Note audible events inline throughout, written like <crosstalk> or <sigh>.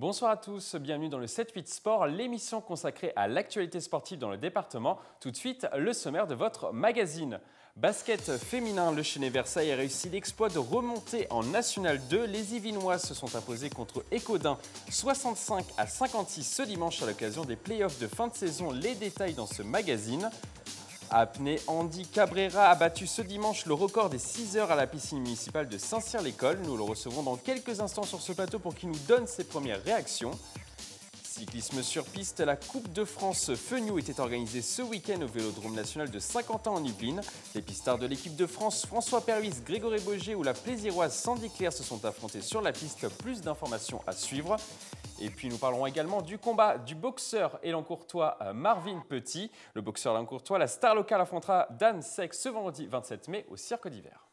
Bonsoir à tous, bienvenue dans le 7-8 Sport, l'émission consacrée à l'actualité sportive dans le département. Tout de suite, le sommaire de votre magazine. Basket féminin, le Chenet Versailles a réussi l'exploit de remonter en National 2. Les Yvinoises se sont imposées contre Écodin 65 à 56 ce dimanche à l'occasion des playoffs de fin de saison. Les détails dans ce magazine. Apnée, Andy Cabrera a battu ce dimanche le record des 6 heures à la piscine municipale de Saint-Cyr-l'École. Nous le recevrons dans quelques instants sur ce plateau pour qu'il nous donne ses premières réactions. Cyclisme sur piste, la Coupe de France Fenioux était organisée ce week-end au Vélodrome national de Saint-Quentin en Yvelines. Les pistards de l'équipe de France, François Pervis, Grégory Boger ou la plaisiroise Sandy Claire se sont affrontés sur la piste. Plus d'informations à suivre. Et puis nous parlerons également du combat du boxeur élancourtois euh, Marvin Petit. Le boxeur élancourtois, la star locale affrontera Dan Seck ce vendredi 27 mai au Cirque d'hiver.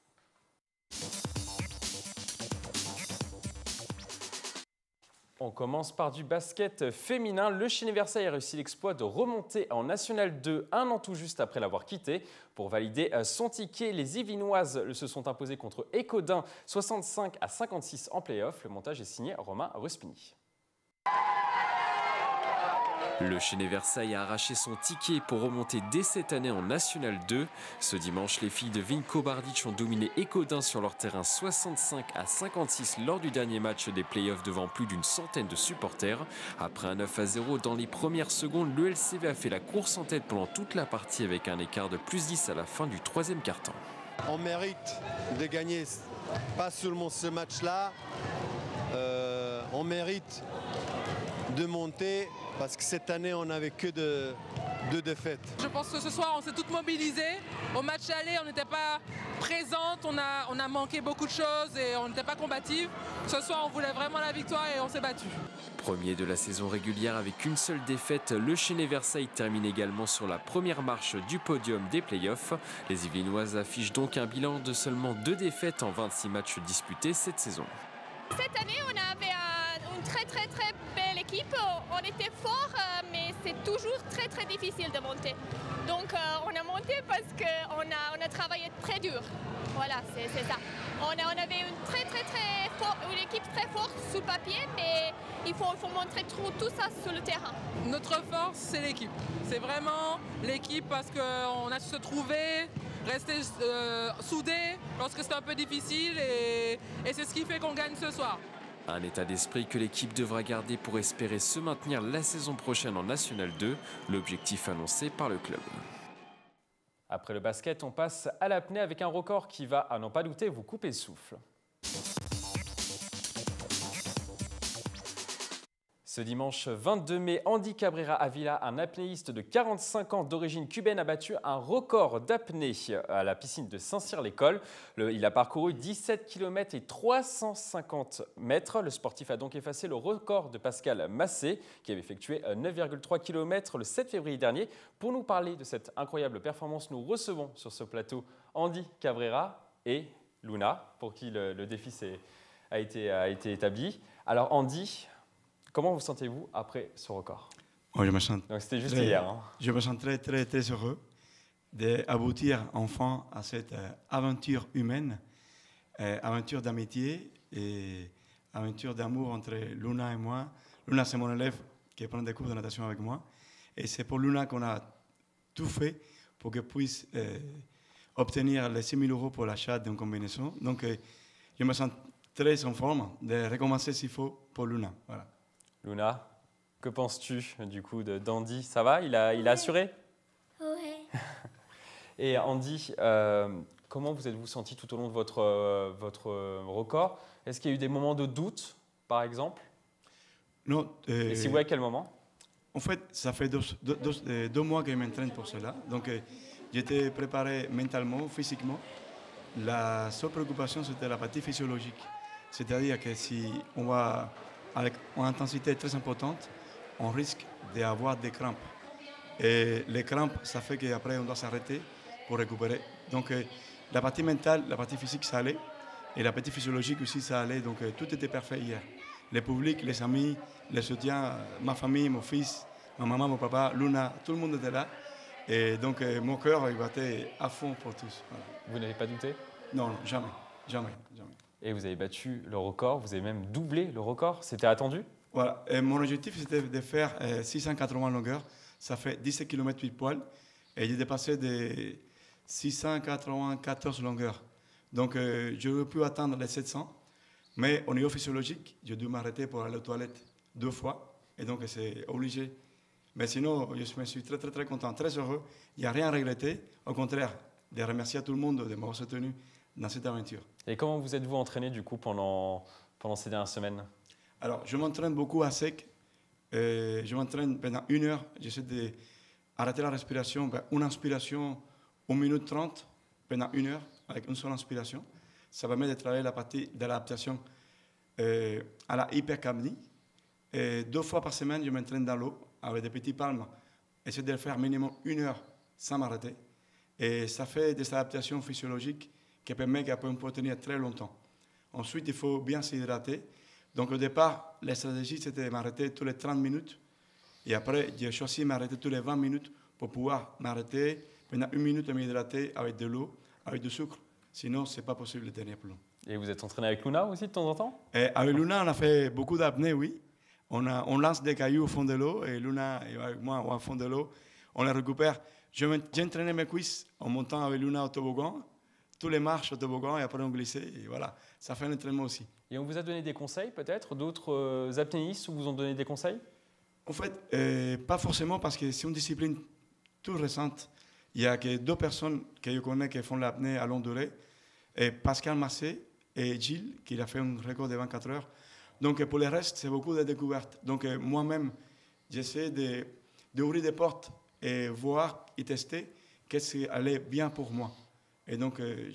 On commence par du basket féminin. Le Chine Versailles a réussi l'exploit de remonter en National 2 un an tout juste après l'avoir quitté. Pour valider euh, son ticket, les Yvinoises se sont imposées contre Ecodin 65 à 56 en playoff. Le montage est signé Romain Ruspini. Le Chenet Versailles a arraché son ticket pour remonter dès cette année en National 2. Ce dimanche, les filles de Vinko Bardic ont dominé Ecodin sur leur terrain 65 à 56 lors du dernier match des playoffs devant plus d'une centaine de supporters. Après un 9 à 0 dans les premières secondes, le LCV a fait la course en tête pendant toute la partie avec un écart de plus 10 à la fin du troisième quart-temps. On mérite de gagner pas seulement ce match-là, euh, on mérite de monter parce que cette année on n'avait que de, deux défaites. Je pense que ce soir on s'est toutes mobilisées. Au match aller on n'était pas présente, on a, on a manqué beaucoup de choses et on n'était pas combative. Ce soir on voulait vraiment la victoire et on s'est battu. Premier de la saison régulière avec une seule défaite, le Chenet Versailles termine également sur la première marche du podium des playoffs. Les Yvelinoises affichent donc un bilan de seulement deux défaites en 26 matchs disputés cette saison. Cette année on on était fort, euh, mais c'est toujours très très difficile de monter. Donc euh, on a monté parce qu'on a, on a travaillé très dur. Voilà, c'est ça. On, avait une très très très une équipe très forte sous papier, mais il faut, faut montrer tout, tout, ça sur le terrain. Notre force, c'est l'équipe. C'est vraiment l'équipe parce qu'on a se trouver, rester euh, soudés lorsque c'est un peu difficile et, et c'est ce qui fait qu'on gagne ce soir. Un état d'esprit que l'équipe devra garder pour espérer se maintenir la saison prochaine en National 2, l'objectif annoncé par le club. Après le basket, on passe à l'apnée avec un record qui va, à n'en pas douter, vous couper le souffle. Ce dimanche 22 mai, Andy Cabrera Avila, un apnéiste de 45 ans d'origine cubaine, a battu un record d'apnée à la piscine de Saint-Cyr-l'École. Il a parcouru 17 km et 350 mètres. Le sportif a donc effacé le record de Pascal Massé, qui avait effectué 9,3 km le 7 février dernier. Pour nous parler de cette incroyable performance, nous recevons sur ce plateau Andy Cabrera et Luna, pour qui le, défi a été établi. Alors Andy, Comment vous sentez-vous après ce record? Je me sens c'était juste hier. Hein. Je me sens très, très, très heureux d'aboutir enfin à cette euh, aventure humaine, euh, aventure d'amitié et aventure d'amour entre Luna et moi. Luna, c'est mon élève qui prend des cours de natation avec moi. Et c'est pour Luna qu'on a tout fait pour qu'elle puisse euh, obtenir les 6 000 euros pour l'achat d'une combinaison. Donc, je me sens très en forme de recommencer s'il faut pour Luna. Voilà. Luna, que penses-tu du coup de d'Andy? Ça va? Il a, il a assuré? Oui. <laughs> Et Andy, euh, comment vous êtes-vous senti tout au long de votre, euh, votre record? Est-ce qu'il y a eu des moments de doute, par exemple? Non. Et si oui, à quel moment? En fait, ça fait deux, deux, mois que je m'entraîne pour cela. Donc, j'étais préparé mentalement, physiquement. La seule préoccupation, c'était la partie physiologique. C'est-à-dire que si on va avec une intensité très importante, on risque d'avoir des crampes. Et les crampes, ça fait qu'après, on doit s'arrêter pour récupérer. Donc, euh, la partie mentale, la partie physique, ça allait. Et la partie physiologique aussi, ça allait. Donc, euh, tout était parfait hier. Le public, les amis, les soutiens, euh, ma famille, mon fils, ma maman, mon papa, Luna, tout le monde était là. Et donc, mon cœur, il battait à fond pour tous. Vous n'avez pas douté? Non, non, jamais. Jamais, jamais et vous avez battu le record, vous avez même doublé le record. C'était attendu? Voilà. Mon objectif, c'était de faire euh, 680 longueurs. Ça fait 17 km 8 poils. Et j'ai dépassé des 694 longueurs. Donc, euh, je n'aurais pu atteindre les 700. Mais au niveau physiologique, j'ai dû m'arrêter pour aller aux toilettes deux fois. Et donc, c'est obligé. Mais sinon, je me suis très, très, très content, très heureux. Il n'y a rien à regretter. Au contraire, de remercier à tout le monde de m'avoir soutenu dans cette aventure. Et comment vous êtes-vous entraîné du coup pendant, pendant ces dernières semaines? Alors, je m'entraîne beaucoup à sec. Euh, je m'entraîne pendant une heure. J'essaie d'arrêter la respiration, ben, une inspiration, 1 minute 30 pendant une heure, avec une seule inspiration. Ça permet de travailler la partie d'adaptation euh, à la hypercapnie. Et deux fois par semaine, je m'entraîne dans l'eau avec des petits palmes. J'essaie de le faire minimum une heure sans m'arrêter. Et ça fait des adaptations physiologiques qui permettent qu'on peut tenir très longtemps. Ensuite, il faut bien s'hydrater. Donc au départ, la stratégie, c'était de m'arrêter tous les 30 minutes. Et après, j'ai choisi de m'arrêter tous les 20 minutes pour pouvoir m'arrêter pendant une minute et m'hydrater avec de l'eau, avec du sucre. Sinon, ce n'est pas possible de tenir plus long. Et vous êtes entraîné avec Luna aussi de temps en temps? Et avec Luna, on a fait beaucoup d'apnée, oui. On, a, on lance des cailloux au fond de l'eau et Luna et avec moi au fond de l'eau, on les récupère. J'ai entraîné mes cuisses en montant avec Luna au toboggan, tous les marches au toboggan et après on glissait. Et voilà, ça fait un entraînement aussi. Et on vous a donné des conseils peut-être D'autres euh, apnéistes vous ont donné des conseils? En fait, euh, pas forcément parce que c'est une discipline toute récente. Il n'y a que deux personnes que je connais qui font l'apnée à longue durée. Et Pascal Massé et Gilles, qui a fait un record de 24 heures. Donc pour le reste, c'est beaucoup de découvertes. Donc euh, moi-même, j'essaie d'ouvrir des portes et voir et tester qu'est-ce qui allait bien pour moi. Et donc euh,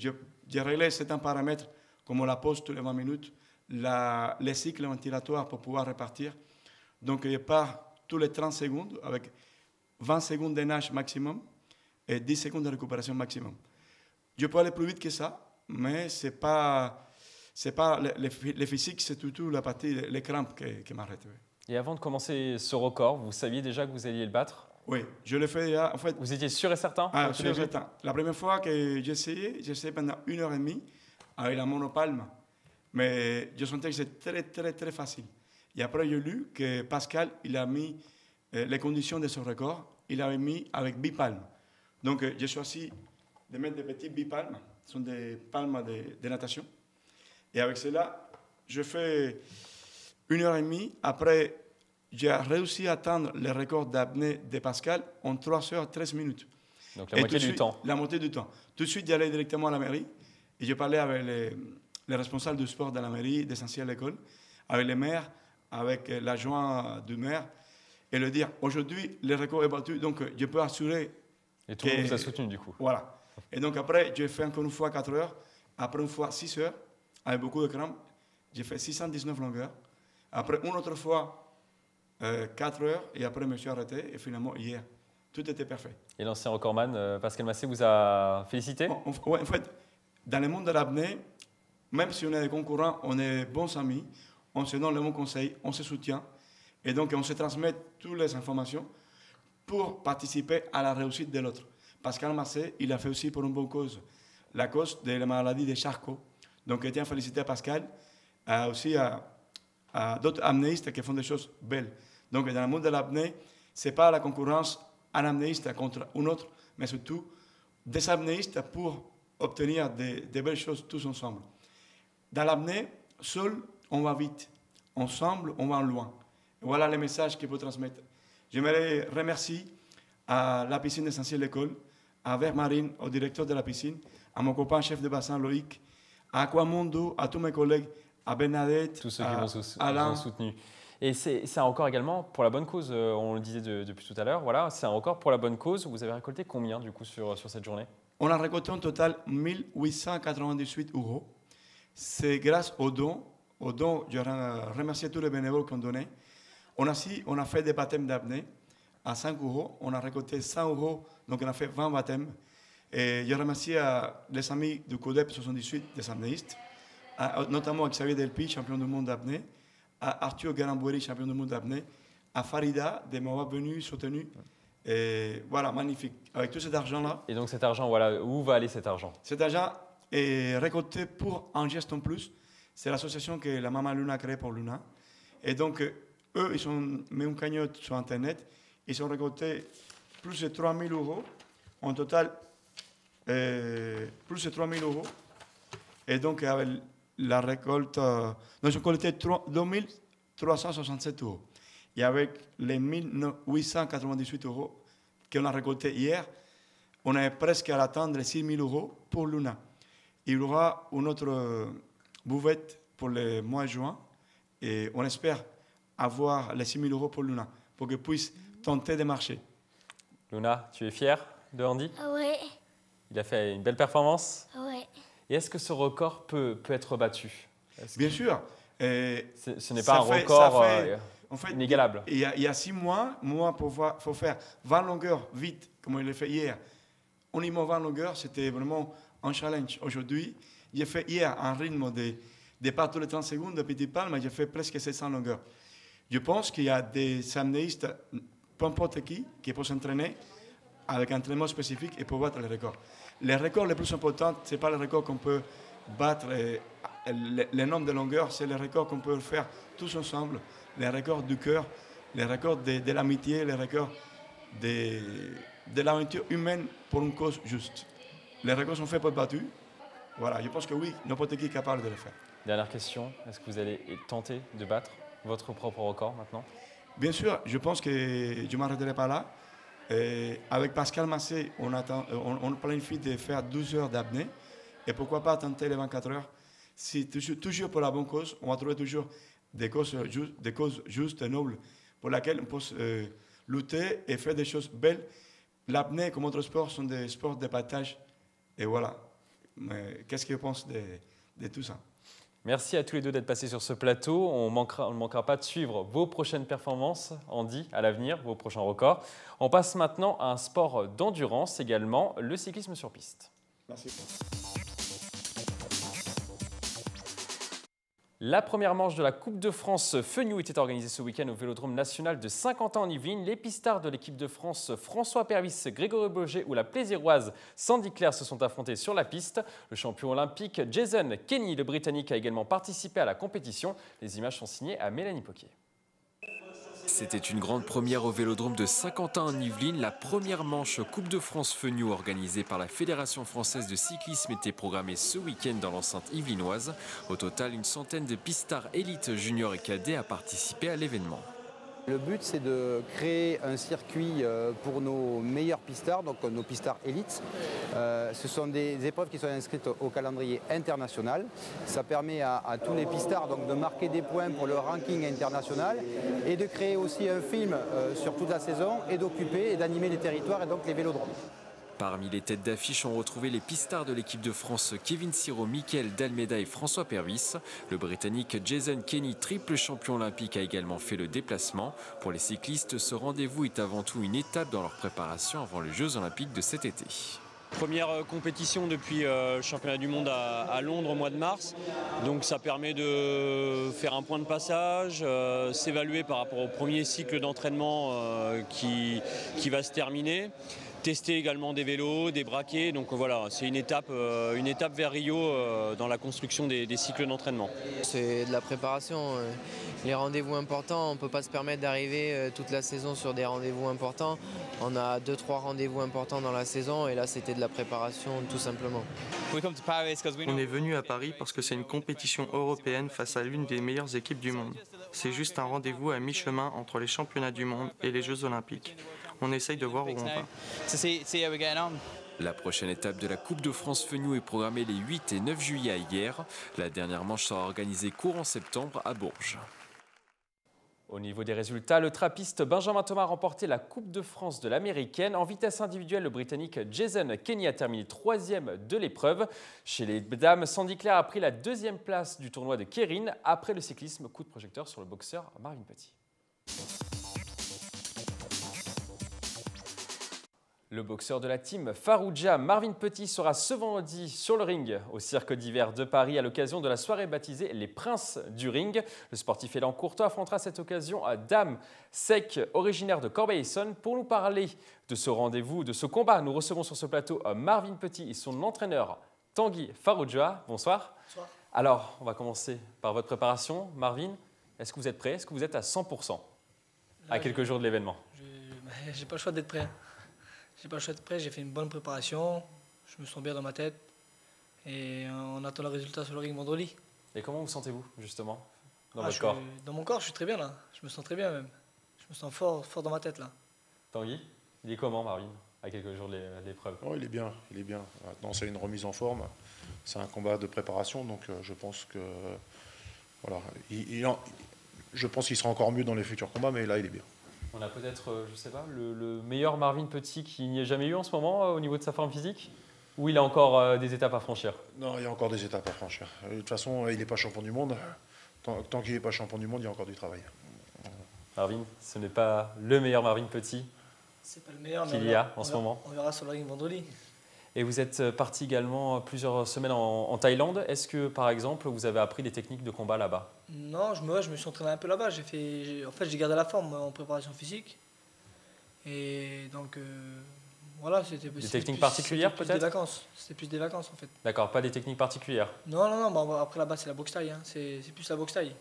j'ai réglé certains paramètres comme la pause tous les 20 minutes, les cycles ventilatoires pour pouvoir répartir. Donc je pars tous les 30 secondes avec 20 secondes de nage maximum et 10 secondes de récupération maximum. Je peux aller plus vite que ça, mais ce n'est pas, c'est pas le, le, le physique, c'est surtout la partie, les crampes qui, qui m'arrêtent. Et avant de commencer ce record, vous saviez déjà que vous alliez le battre? Oui, je l'ai fait déjà. En fait, Vous étiez sûr et certain ah, sûr et certain. La première fois que j'ai essayé, j'ai essayé pendant une heure et demie avec la monopalme. Mais je sentais que c'était très, très, très facile. Et après, j'ai lu que Pascal, il a mis euh, les conditions de ce record, il avait mis avec bipalme. Donc, euh, j'ai choisi de mettre des petits bipalmes, ce sont des palmes de, de natation. Et avec cela, je fais une heure et demie. Après, j'ai réussi à atteindre le record d'apnée de Pascal en 3 heures 13 minutes. Donc la moitié du suite- temps. La moitié du temps. Tout de suite, j'allais directement à la mairie et je parlais avec les, les responsables du sport de la mairie, d'essentiel l'école, avec les maires, avec l'adjoint du maire, et leur dire aujourd'hui, le record est battu, donc euh, je peux assurer. Et tout le monde vous a soutenu du coup. Voilà. Et donc après, j'ai fait encore une fois 4 heures, après une fois 6 heures, avec beaucoup de crampes. J'ai fait 619 longueurs. Après une autre fois, 4 heures, et après, je me suis arrêté, et finalement, hier, tout était parfait. Et l'ancien recordman, euh, Pascal Massé, vous a félicité? En, en- ouais, en fait, dans le monde de l'apnée, même si on est des concurrents, on est bons amis, on se donne les bons conseils, on se soutient, et donc on se transmet toutes les informations pour participer à la réussite de l'autre. Pascal Massé, il a fait aussi pour une bonne cause, la cause de la maladie de Charcot. Donc, je tiens à féliciter Pascal, euh, aussi à, à d'autres apnéistes qui font des choses belles. Donc, dans le monde de l'apnée, ce n'est pas la concurrence un apnéiste contre un autre, mais surtout des apnéistes pour obtenir des, des belles choses tous ensemble. Dans l'apnée, seul, on va vite. Ensemble, on va loin. Voilà le message qu'il faut transmettre. J'aimerais remercier à la piscine essentielle l'école, à Vert Marine, au directeur de la piscine, à mon copain chef de bassin Loïc, à Aquamundo, à tous mes collègues, à Bernadette, Tous ceux qui à vous ont, sou- vous Alain. ont soutenu. Et c'est un record également pour la bonne cause, euh, on le disait de- depuis tout à l'heure, voilà, c'est un record pour la bonne cause. Vous avez récolté combien du coup sur, sur cette journée? On a récolté en total 1898 euros. C'est grâce aux dons. Aux dons, je re- remercie tous les bénévoles qui ont donné. On a, on a fait des baptêmes d'apnée à 5 euros. On a récolté 100 euros, donc on a fait 20 baptêmes. Et je remercie euh, les amis du CODEP 78 des apnéistes, à- notamment Xavier Delpi, champion du monde d'apnée, à Arthur Garamboueri, champion du monde d'apnée, à Farida de m'avoir venu, soutenu. Et voilà, magnifique. Avec tout cet argent-là, Et donc cet argent, voilà, où va aller cet argent? Cet argent est récolté pour Un geste en plus. C'est l'association que la Maman Luna a créée pour Luna. Et donc, euh, eux, ils ont mis une cagnotte sur Internet. Ils ont récolté plus de 3 000 euros. En total, euh, plus de 3 000 euros. Et donc, avec la récolte, euh, ils ont collecté 2 367 euros. Et avec les 1898 euros qu'on a récoltés hier, on est presque à atteindre les 6 000 euros pour Luna. Il y aura une autre bouvette pour le mois de juin et on espère avoir les 6 000 euros pour Luna pour qu'elle puisse tenter de marcher. Luna, tu es fière de Andy? Oui. Il a fait une belle performance Oui. Et est-ce que ce record peut, peut être battu? Bien sûr. Et ce n'est pas un record euh, en fait, inégalable. Il y, a, il y, a, six mois, moi, pour faut faire 20 longueurs vite, comme il l'a fait hier. Niveau 20 longueurs, c'était vraiment un challenge. Aujourd'hui, j'ai fait hier un rythme de, de pas tous les 30 secondes de petit palme, j'ai fait presque 700 longueurs. Je pense qu'il y a des amnéistes, peu importe qui, qui peuvent s'entraîner avec un entraînement spécifique et pour battre les records. Les records les plus importants, ce n'est pas les records qu'on peut battre, les, nombres de longueurs, c'est les records qu'on peut faire tous ensemble, les records du cœur, les records de, l'amitié, les records de, de l'aventure humaine pour une cause juste. Les records sont faits pour être battus. Voilà, je pense que oui, n'importe qui est capable de le faire. Dernière question, est-ce que vous allez tenter de battre votre propre record maintenant? Bien sûr, je pense que je ne m'arrêterai pas là. Avec Pascal Massé, on, attend, on, on, planifie de faire 12 heures d'apnée. Et pourquoi pas tenter les 24 heures? Si toujours, pour la bonne cause, on va trouver toujours des causes, justes, des causes justes et nobles pour lesquelles on peut euh, lutter et faire des choses belles. L'apnée, comme autres sports, sont des sports de partage. Et voilà. Qu'est-ce que je pense de, de tout ça? Merci à tous les deux d'être passés sur ce plateau. On, ne manquera pas de suivre vos prochaines performances, Andy, à l'avenir, vos prochains records. On passe maintenant à un sport d'endurance également, le cyclisme sur piste. Merci. La première manche de la Coupe de France Fenou était organisée ce week-end au Vélodrome national de Saint-Quentin en Yvelines. Les pistards de l'équipe de France François Pervis, Grégory Boger ou la plaisiroise Sandy Claire se sont affrontés sur la piste. Le champion olympique Jason Kenny, le Britannique, a également participé à la compétition. Les images sont signées à Mélanie Poquier. C'était une grande première au Vélodrome de Saint-Quentin en Yvelines. La première manche Coupe de France Fenou organisée par la Fédération française de cyclisme était programmée ce week-end dans l'enceinte yvelinoise. Au total, une centaine de pistards élites juniors et cadets a participé à l'événement. Le but, c'est de créer un circuit euh, pour nos meilleurs pistards, donc nos pistards élites. Euh, ce sont des épreuves qui sont inscrites au calendrier international. Ça permet à, tous les pistards de marquer des points pour le ranking international et de créer aussi un film euh, sur toute la saison et d'occuper et d'animer les territoires et donc les vélodromes. Parmi les têtes d'affiche, on retrouvait les pistards de l'équipe de France Kevin Siro, Michael Dalmeda et François Pervis. Le Britannique Jason Kenny, triple champion olympique, a également fait le déplacement. Pour les cyclistes, ce rendez-vous est avant tout une étape dans leur préparation avant les Jeux olympiques de cet été. Première euh, compétition depuis euh, le championnat du monde à, Londres au mois de mars. Donc ça permet de faire un point de passage, euh, s'évaluer par rapport au premier cycle d'entraînement qui, qui va se terminer tester également des vélos, des braquets. Donc voilà, c'est une étape, euh, une étape vers Rio euh, dans la construction des, cycles d'entraînement. C'est de la préparation. Euh. Les rendez-vous importants, on ne peut pas se permettre d'arriver toute la saison sur des rendez-vous importants. On a deux, trois rendez-vous importants dans la saison et là c'était de la préparation tout simplement. On est venu à Paris parce que c'est une compétition européenne face à l'une des meilleures équipes du monde. C'est juste un rendez-vous à mi-chemin entre les championnats du monde et les Jeux olympiques on essaye de voir où on va. La prochaine étape de la Coupe de France Fenou est programmée les 8 et 9 juillet à Hier. La dernière manche sera organisée courant septembre à Bourges. Au niveau des résultats, le trappiste Benjamin Thomas a remporté la Coupe de France de l'américaine. En vitesse individuelle, le Britannique Jason Kenny a terminé troisième de l'épreuve. Chez les dames, Sandy Claire a pris la deuxième place du tournoi de Kérin. Après le cyclisme, coup de projecteur sur le boxeur Marvin Petit. Le boxeur de la team Farouja, Marvin Petit, sera ce vendredi sur le ring au Cirque d'hiver de Paris à l'occasion de la soirée baptisée Les Princes du Ring. Le sportif élan courtois affrontera cette occasion à Dame Sec, originaire de Corbeil-Essonne. Pour nous parler de ce rendez-vous, de ce combat, nous recevons sur ce plateau Marvin Petit et son entraîneur Tanguy Farouja. Bonsoir. Bonsoir. Alors, on va commencer par votre préparation. Marvin, Est-ce que vous êtes prêt? Est-ce que vous êtes à 100% à quelques jours de l'événement <laughs> J'ai pas le choix d'être prêt. J'ai pas le choix prêt. J'ai fait une bonne préparation. Je me sens bien dans ma tête. Et on attend le résultat sur le ring vendredi. Et comment vous sentez-vous, justement, dans ah, votre corps? Dans mon corps, je suis très bien là. Je me sens très bien même. Je me sens fort, fort dans ma tête là. Tanguy, il est comment, Marvin, à quelques jours de l'épreuve? Oh, Il est bien, il est bien. Maintenant, c'est une remise en forme. C'est un combat de préparation, donc euh, je pense que voilà, il, je pense qu'il sera encore mieux dans les futurs combats, mais là, il est bien. On a peut-être, euh, je sais pas, le, meilleur Marvin Petit qu'il n'y ait jamais eu en ce moment euh, au niveau de sa forme physique Ou il a encore des étapes à franchir? Non, il y a encore des étapes à franchir. De toute façon, il n'est pas champion du monde. Tant, tant qu'il n'est pas champion du monde, il y a encore du travail. Marvin, ce n'est pas le meilleur Marvin Petit qu'il y a en ce moment. On verra sur le ring vendredi. Et vous êtes parti également plusieurs semaines en, Thaïlande. Est-ce que, par exemple, vous avez appris des techniques de combat là-bas? Non, je me, je me suis entraîné un peu là-bas. J'ai fait, en fait, j'ai gardé la forme en préparation physique. Et donc, euh, voilà, c'était Des techniques particulières peut-être des vacances. C'était plus des vacances en fait. D'accord, pas des techniques particulières? Non, non, non. après là-bas, c'est la boxe taille. Hein. C'est plus la boxe taille.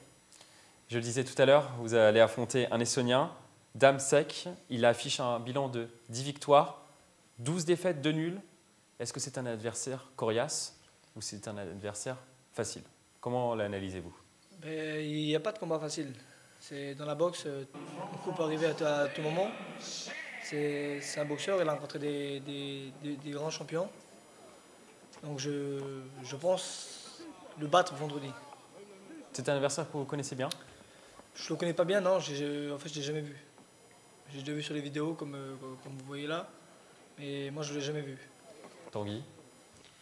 Je le disais tout à l'heure, vous allez affronter un Estonien, Dame Sec. Il affiche un bilan de 10 victoires, 12 défaites, 2 nuls. Est-ce que c'est un adversaire coriace ou c'est un adversaire facile? Comment l'analysez-vous? Ben, Il n'y a pas de combat facile. C'est dans la boxe, un coup peut arriver à, tout moment. C'est un boxeur, il a rencontré des, des, grands champions. Donc je, je pense le battre vendredi. C'est un adversaire que vous connaissez bien? Je le connais pas bien, non. en fait, je l'ai jamais vu. J'ai déjà vu sur les vidéos, comme, euh, comme vous voyez là. Mais moi, je ne l'ai jamais vu. Tanguy,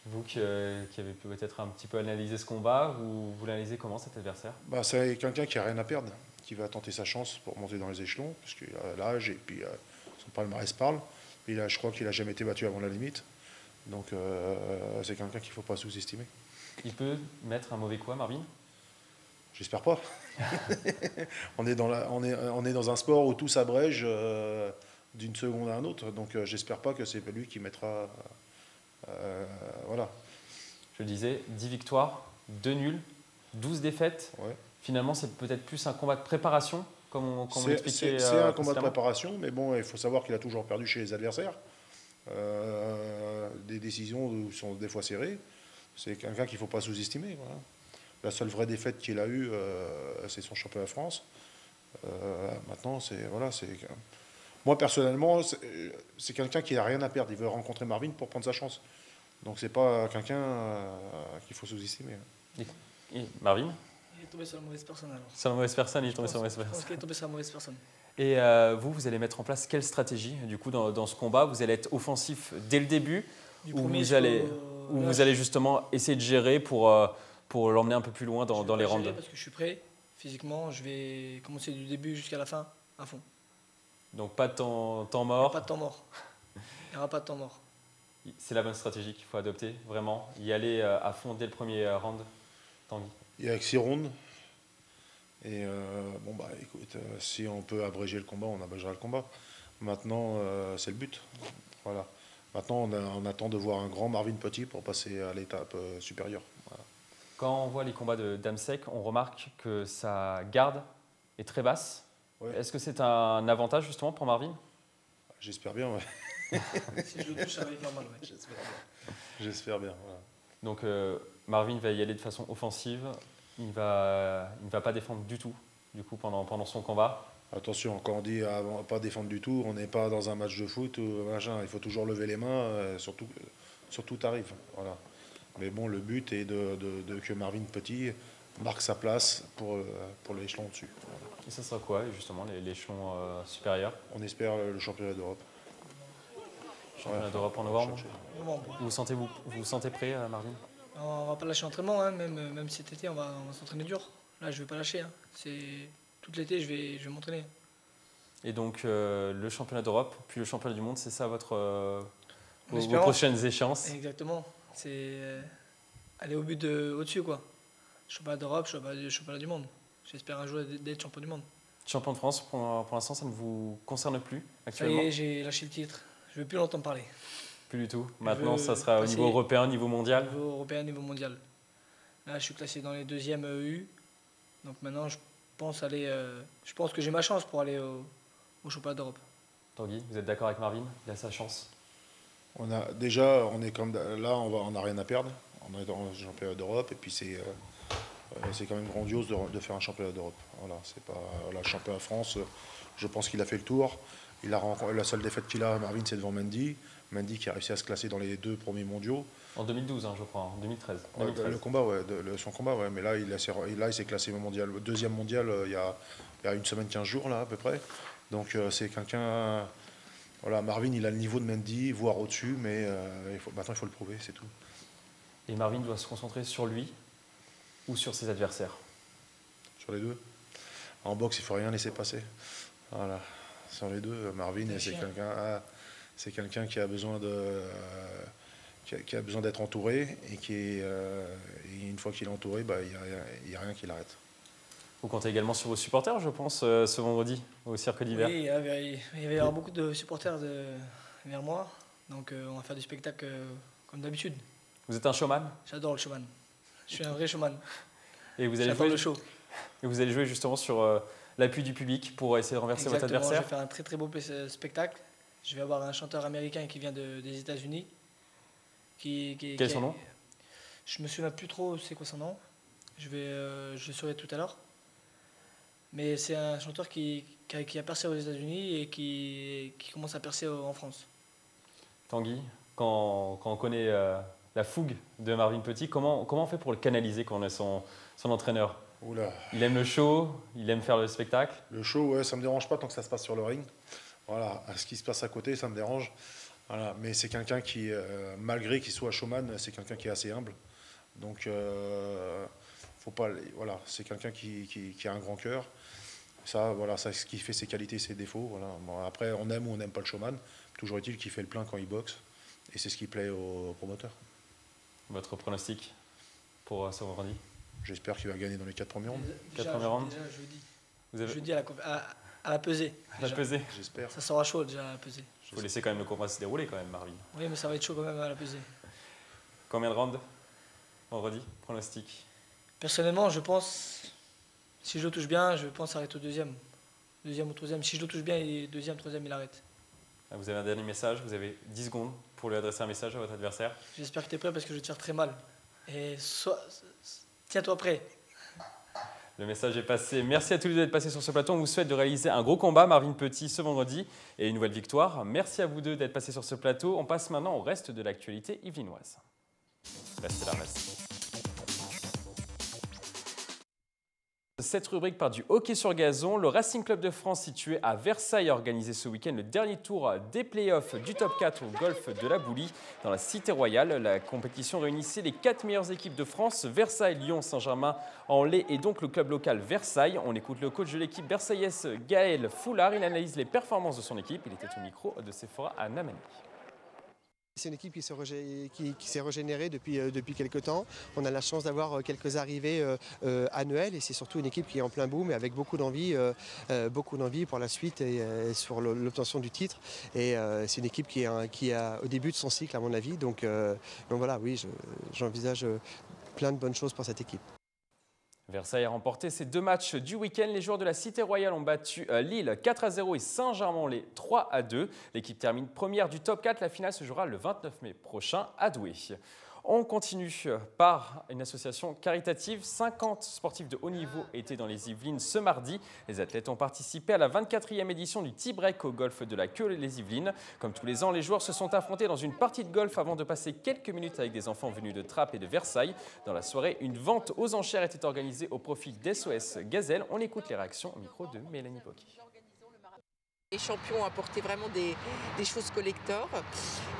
vous qui, euh, avez peut-être un petit peu analysé ce combat, vous, vous l'analysez comment cet adversaire? Bah, C'est quelqu'un qui a rien à perdre, qui va tenter sa chance pour monter dans les échelons, parce qu'il a l'âge et puis euh, son palmarès parle. Il a, je crois qu'il n'a jamais été battu avant la limite. Donc c'est quelqu'un qu'il ne faut pas sous-estimer. Il peut mettre un mauvais quoi, Marvin? J'espère pas. <laughs> on, est dans la, on, est, on est dans un sport où tout s'abrège euh, d'une seconde à un autre. Donc euh, j'espère pas que c'est lui qui mettra. Euh, voilà. Je disais, 10 victoires, 2 nuls, 12 défaites. Finalement, c'est peut-être plus un combat de préparation, comme on, comme l'expliquait. C'est un combat de préparation, mais bon, il faut savoir qu'il a toujours perdu chez les adversaires. des décisions sont des fois serrées. C'est quelqu'un qu'il ne faut pas sous-estimer. Voilà. La seule vraie défaite qu'il a eue, euh, c'est son championnat de France. Euh, maintenant, c'est voilà, c'est moi personnellement, c'est quelqu'un qui n'a rien à perdre. Il veut rencontrer Marvin pour prendre sa chance. Donc c'est pas quelqu'un euh, qu'il faut sous-estimer. Et, Marvin? Il est tombé sur la mauvaise personne alors. Sur la mauvaise personne, il est tombé sur la mauvaise personne. Je pense qu'il est tombé sur la mauvaise personne. Et vous, vous allez mettre en place quelle stratégie du coup dans, dans ce combat? Vous allez être offensif dès le début ou vous allez, ou vous allez justement essayer de gérer pour pour l'emmener un peu plus loin dans, les rangs Parce que je suis prêt, physiquement, je vais commencer du début jusqu'à la fin, à fond. Donc pas de temps, temps mort? Pas de temps mort. Il n'y aura pas de temps mort. C'est la bonne stratégie qu'il faut adopter, vraiment. Y aller euh, à fond dès le premier euh, round, Tanguy Il y a que six rounds. Et euh, bon, bah écoute, si on peut abréger le combat, on abrégera le combat. Maintenant, c'est le but. Voilà. Maintenant, on, on, attend de voir un grand Marvin Petit pour passer à l'étape supérieure. Quand on voit les combats de Damsek, on remarque que sa garde est très basse. Est-ce que c'est un avantage justement pour Marvin? J'espère bien, ouais. <laughs> si je le touche, ça va y faire mal, J'espère bien. J'espère bien, Donc euh, Marvin va y aller de façon offensive. Il ne va, il va pas défendre du tout, du coup, pendant, pendant son combat. Attention, quand on dit pas défendre du tout, on n'est pas dans un match de foot ou machin. Il faut toujours lever les mains, euh, surtout, surtout tarif. Voilà. Mais bon, le but est de, que Marvin Petit marque sa place pour, euh, pour l'échelon dessus. Et ça sera quoi, justement, l'échelon euh, supérieur? On espère le championnat d'Europe. Championnat d'Europe en novembre Vous sentez vous, vous, sentez prêt, euh, Marvin? On va pas lâcher l'entraînement, hein, même, même cet été, on va, s'entraîner dur. Là, je vais pas lâcher. Hein. C'est Tout l'été, je vais, je vais m'entraîner. Et donc, le championnat d'Europe, puis le championnat du monde, c'est ça votre, vos, vos prochaines échéances? Exactement c'est euh, aller au but au-dessus, quoi. Championnat d'Europe, championnat du monde. J'espère un jour d'être champion du monde. Champion de France, pour, l'instant, ça ne vous concerne plus actuellement? j'ai lâché le titre. Je ne veux plus l'entendre parler. Plus du tout. Maintenant, ça sera au niveau européen, niveau mondial Niveau européen, niveau mondial. Là, je suis classé dans les deuxièmes EU. Donc maintenant, je pense, aller, je pense que j'ai ma chance pour aller au, au championnat d'Europe. Tanguy, vous êtes d'accord avec Marvin? Il a sa chance on a, Déjà, on est comme là, on n'a rien à perdre. On est dans le championnat d'Europe et puis c'est c'est quand même grandiose de, faire un championnat d'Europe. Voilà, c'est pas le championnat de France. Je pense qu'il a fait le tour. Il a, la seule défaite qu'il a, Marvin, c'est devant Mendy. Mendy qui a réussi à se classer dans les deux premiers mondiaux. En 2012, hein, je crois, en 2013. Le combat, ouais, son combat, ouais. Mais là, il, il s'est classé mondial, deuxième mondial euh, il, y a, il, y a, une semaine, 15 jours, là, à peu près. Donc, euh, c'est quelqu'un. Voilà, Marvin, il a le niveau de Mendy, voire au-dessus, mais euh, il faut, maintenant, il faut le prouver, c'est tout. Et Marvin doit se concentrer sur lui ou sur ses adversaires? Sur les deux. En boxe, il ne faut rien laisser passer. Voilà. Sur les deux, Marvin, c'est quelqu'un. Ah, c'est quelqu'un qui a besoin de euh, qui, a, besoin d'être entouré et qui est, euh, une fois qu'il est entouré, bah, il n'y a, rien qui l'arrête. Vous comptez également sur vos supporters, je pense, euh, ce vendredi au Cirque d'hiver. Oui, il y, avait, il y avoir beaucoup de supporters de, vers moi, donc on va faire du spectacle comme d'habitude. Vous êtes un showman? J'adore le showman. Je suis un vrai showman. Et vous allez jouer le show. Et vous allez jouer justement sur l'appui du public pour essayer de renverser votre adversaire. Je vais faire un très très beau spectacle je vais avoir un chanteur américain qui vient des États-Unis. Qui, Quel est son nom? Je me souviens plus trop c'est quoi son nom. Je vais, euh, je le saurai tout à l'heure. Mais c'est un chanteur qui, qui, a, percé aux États-Unis et qui, qui, commence à percer en France. Tanguy, quand, quand on connaît euh, la fougue de Marvin Petit, comment, comment on fait pour le canaliser quand on est son, son entraîneur? Oula. Il aime le show, il aime faire le spectacle Le show, ouais, ça ne me dérange pas tant que ça se passe sur le ring. Voilà, ce qui se passe à côté, ça me dérange. Voilà, mais c'est quelqu'un qui, euh, malgré qu'il soit showman, c'est quelqu'un qui est assez humble. Donc, euh, faut pas, voilà, c'est quelqu'un qui, qui, a un grand cœur. Ça, voilà, ça, ce qui fait ses qualités, ses défauts. Voilà. après, on aime ou on n'aime pas le showman. Toujours est-il qu'il fait le plein quand il boxe, et c'est ce qui plaît aux promoteurs. Votre pronostic pour euh, ce vendredi? J'espère qu'il va gagner dans les quatre premiers rounds. Quatre premiers rounds. Vous avez... Je dis à la, à la pesée. À la pesée J'espère. Ça sera chaud déjà à la pesée. Il faut laisser quand même le combat se dérouler quand même, Marvin. Oui, mais ça va être chaud quand même à la pesée. Combien de rounds Vendredi Pronostic? Personnellement, je pense, si je le touche bien, je pense arrêter au deuxième. Deuxième ou troisième. Si je le touche bien, et deuxième, troisième, il arrête. Ah, vous avez un dernier message, vous avez 10 secondes pour lui adresser un message à votre adversaire. J'espère que tu es prêt parce que je vais te faire très mal. Et tiens-toi prêt. Le message est passé. Merci à tous d'être passés sur ce plateau. On vous souhaite de réaliser un gros combat, Marvin Petit, ce vendredi, et une nouvelle victoire. Merci à vous deux d'être passés sur ce plateau. On passe maintenant au reste de l'actualité yvelinoise. Restez là, merci. Cette rubrique part du hockey sur gazon. Le Racing Club de France, situé à Versailles, a organisé ce week-end le dernier tour des playoffs du top 4 au golf de la Boulie dans la Cité Royale. La compétition réunissait les quatre meilleures équipes de France Versailles, Lyon, Saint-Germain, en lait et donc le club local Versailles. On écoute le coach de l'équipe versaillaise Gaël Foulard. Il analyse les performances de son équipe. Il était au micro de Sephora à Namani. C'est une équipe qui s'est régénérée depuis, euh, quelques temps. On a la chance d'avoir euh, quelques arrivées euh, annuelles et c'est surtout une équipe qui est en plein boom et avec beaucoup d'envie pour la suite et, sur l'obtention du titre. Et c'est une équipe qui est, qui au début de son cycle à mon avis. Donc, donc voilà, oui, j'envisage plein de bonnes choses pour cette équipe. Versailles a remporté ses deux matchs du week-end. Les joueurs de la Cité Royale ont battu euh, Lille 4 à 0 et Saint-Germain-en-Laye 3 à 2. L'équipe termine première du top 4. La finale se jouera le 29 mai prochain à Douai. On continue par une association caritative. 50 sportifs de haut niveau étaient dans les Yvelines ce mardi. Les athlètes ont participé à la 24e édition du T-Break au golf de la Queue les Yvelines. Comme tous les ans, les joueurs se sont affrontés dans une partie de golf avant de passer quelques minutes avec des enfants venus de Trappes et de Versailles. Dans la soirée, une vente aux enchères était organisée au profit d'SOS Gazelle. On écoute les réactions au micro de Mélanie Pocky. Les champions ont apporté vraiment des, choses collector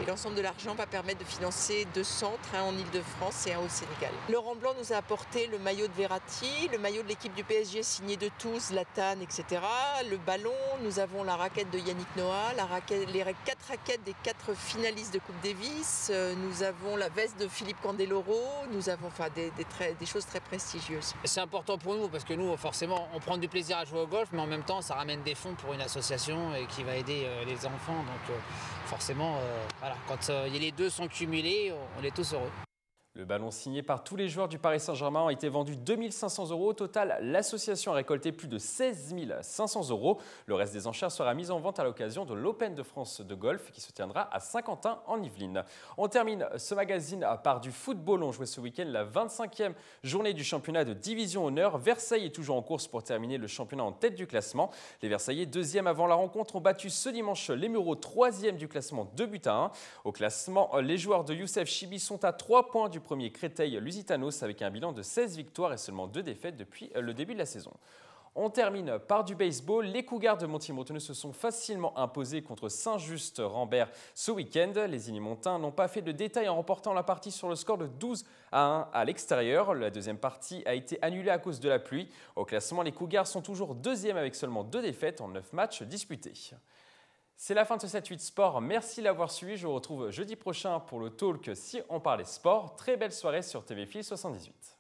et l'ensemble de l'argent va permettre de financer deux centres, un en Ile-de-France et un au Sénégal. Laurent Blanc nous a apporté le maillot de Verratti, le maillot de l'équipe du PSG signé de tous, Latane, etc. Le ballon, nous avons la raquette de Yannick Noah, les quatre raquettes des quatre finalistes de Coupe Davis, euh, nous avons la veste de Philippe Candeloro, nous avons enfin, des choses très prestigieuses. C'est important pour nous parce que nous, forcément, on prend du plaisir à jouer au golf, mais en même temps, ça ramène des fonds pour une association et qui va aider euh, les enfants. Donc euh, forcément, euh, voilà, quand les deux sont cumulés, on est tous heureux. Le ballon signé par tous les joueurs du Paris Saint-Germain a été vendu 2500 euros. Au total, l'association a récolté plus de 16 500 euros. Le reste des enchères sera mis en vente à l'occasion de l'Open de France de golf qui se tiendra à Saint-Quentin en Yvelines. On termine ce magazine par du football. On jouait ce week-end la 25e journée du championnat de division honneur. Versailles est toujours en course pour terminer le championnat en tête du classement. Les Versaillais, deuxième avant la rencontre, ont battu ce dimanche les Mureaux, troisième du classement, 2 buts à 1. Au classement, les joueurs de Youssef Chibi sont à 3 points du premier Créteil-Lusitanos avec un bilan de 16 victoires et seulement 2 défaites depuis euh, le début de la saison. On termine par du baseball. Les Cougars de Montigny-Bretonneux se sont facilement imposés contre Saint-Just-Rambert ce week-end. Les Illymontins n'ont pas fait de détails en remportant la partie sur le score de 12 à 1 à l'extérieur. La deuxième partie a été annulée à cause de la pluie. Au classement, les Cougars sont toujours deuxième avec seulement deux défaites en 9 matchs disputés. C'est la fin de ce 7-8 Sport. Merci d'avoir suivi. Je vous retrouve jeudi prochain pour le talk si on parlait sport. Très belle soirée sur TV Fil 78.